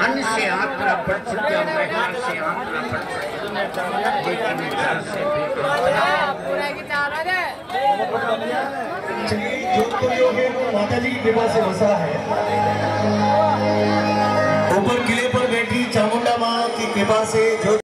अन्न से आत्मा पड़ चुका महिमा से आत्मा पड़ चुका लेकिन से भी जो तो योग है वो माता जी की कृपा से बसा है ऊपर किले पर बैठी चामुंडा माँ की कृपा से जो